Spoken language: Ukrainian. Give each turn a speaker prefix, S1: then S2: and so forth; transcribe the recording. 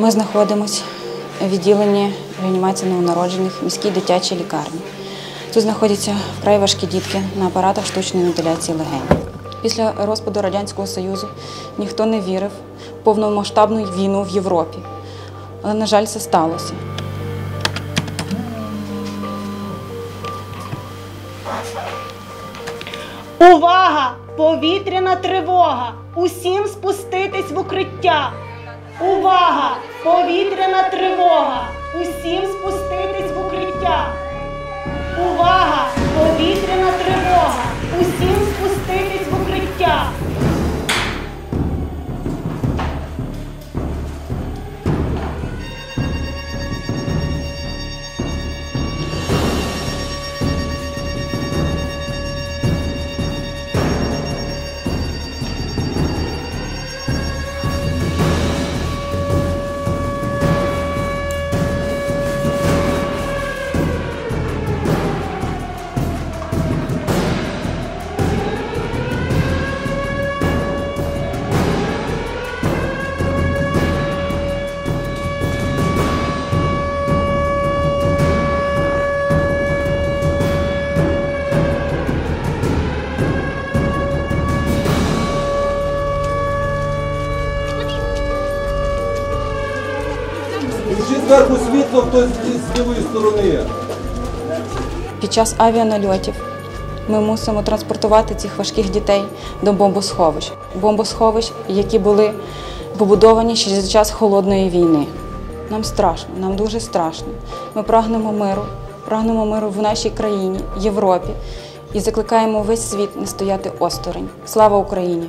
S1: Ми знаходимося в відділенні реанімації новонароджених міській дитячій лікарні. Тут знаходяться вкрай важкі дітки на апаратах штучної вентиляції легень. Після розпаду Радянського Союзу ніхто не вірив в повномасштабну війну в Європі. Але, на жаль, це сталося.
S2: Увага! Повітряна тривога! Усім спуститись в укриття! Увага! Повітряна тривога! Усім спуститись в укриття!
S3: Зверху світло хтось з- лівої сторони.
S1: Під час авіанальотів ми мусимо транспортувати цих важких дітей до бомбосховищ. Бомбосховищ, які були побудовані ще за час холодної війни. Нам страшно, нам дуже страшно. Ми прагнемо миру, прагнемо миру в нашій країні, Європі і закликаємо весь світ не стояти осторонь. Слава Україні!